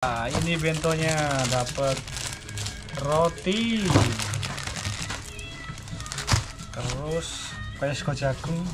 Nah, ini bentonya dapat roti. Terus pesko jagung